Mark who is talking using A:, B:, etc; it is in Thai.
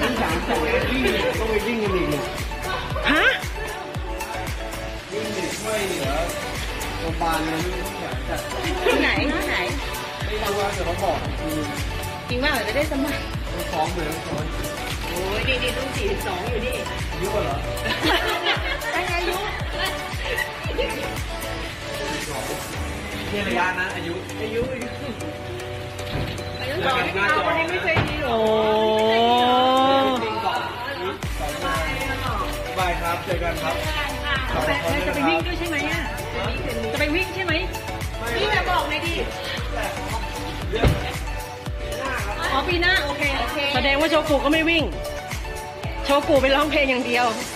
A: ทั้งสามคนวิ่ง
B: ต้องไปวิ่งกันอีกเนี่ย
C: ฮะ
B: วิ่งเด็กช่วยเหลือโรงพยาบาลนั้นจัด
A: ที่ไหนที่ไหน
B: ไม่รู้ว่าเดี๋เขาบอกจริง
A: จริงว่าจะได้สมัคร
B: ต้องเหมือนฟ้อง
A: โอ้ยดีดีต้องสี่สองอยู่ดิ
B: อายุเหรอ
C: ตั้งอายุ
B: เนี่ยรยานะอายุอ
A: ายุอายุสองที่เราคนนี้ไม่เคย
B: ครับเจอกันครับ
C: จะไปวิ่งด้วยใช่ไหมอะ
A: จะไป
C: วิ่งใช่ไหม
B: พี่จะบ
A: อกเลยดิ
B: อ๋อ
C: ปีหน้าโอเคโอเคแสดงว่าโชกุก็ไม่วิ่ง โชกุไปร้องเพลงอย่างเดียวใ